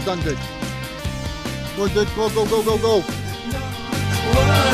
Well done, dude. Good. Go, go, go, go, go.